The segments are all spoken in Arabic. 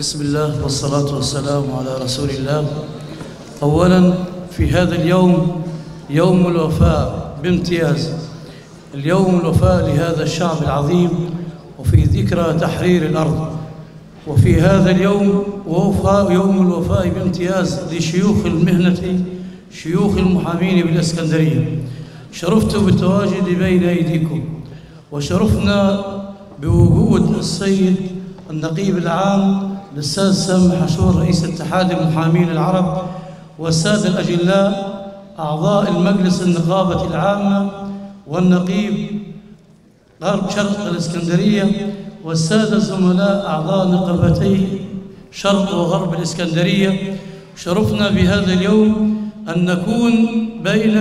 بسم الله والصلاة والسلام على رسول الله أولا في هذا اليوم يوم الوفاء بامتياز اليوم الوفاء لهذا الشعب العظيم وفي ذكرى تحرير الأرض وفي هذا اليوم وفاء يوم الوفاء بامتياز لشيوخ المهنة شيوخ المحامين بالإسكندرية شرفت بالتواجد بين أيديكم وشرفنا بوجود السيد النقيب العام الأستاذ سامح حشور رئيس اتحاد المحامين العرب والسادة الأجلاء أعضاء المجلس النقابة العامة والنقيب غرب شرق الإسكندرية والسادة الزملاء أعضاء نقابتي شرق وغرب الإسكندرية. شرفنا بهذا اليوم أن نكون بين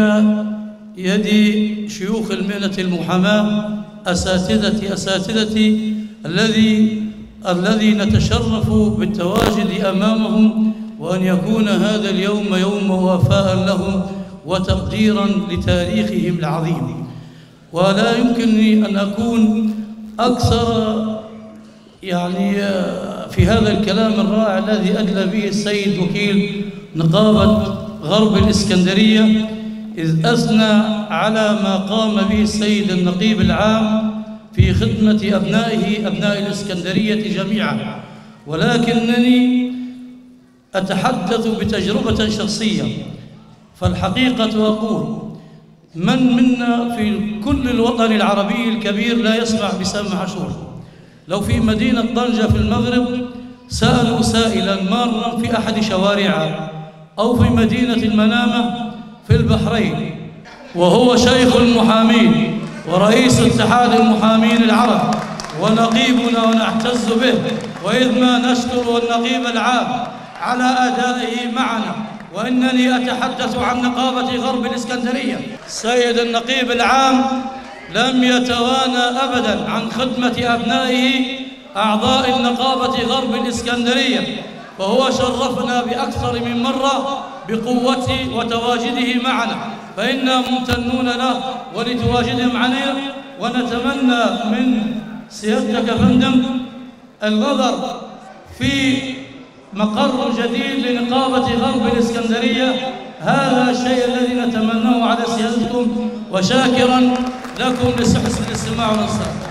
يدي شيوخ المهنة المحاماة أساتذة أساتذتي الذي الذي نتشرف بالتواجد أمامهم وأن يكون هذا اليوم يوم وفاء لهم وتقديرا لتاريخهم العظيم. ولا يمكنني أن أكون أكثر يعني في هذا الكلام الرائع الذي أدلى به السيد وكيل نقابة غرب الإسكندرية إذ أثنى على ما قام به السيد النقيب العام في خدمة أبنائه أبناء الإسكندرية جميعا. ولكنني أتحدث بتجربة شخصية. فالحقيقة أقول من منا في كل الوطن العربي الكبير لا يسمع بسام عاشور لو في مدينة طنجة في المغرب سألوا سائلا مارا في أحد شوارعها أو في مدينة المنامة في البحرين وهو شيخ المحامين. ورئيس اتحاد المحامين العرب ونقيبنا ونعتز به وإذ ما نشكر النقيب العام على أدائه معنا. وإنني أتحدث عن نقابة غرب الإسكندرية. سيد النقيب العام لم يتوانى أبدا عن خدمة أبنائه أعضاء النقابة غرب الإسكندرية. فهو شرفنا بأكثر من مرة بقوته وتواجده معنا. فإنا ممتنون له ولتواجده معنا ونتمنى من سيادتك فندم النظر في مقر جديد لنقابة غرب الإسكندرية. هذا الشيء الذي نتمناه على سيادتكم وشاكرا لكم لحسن الاستماع والإنصات.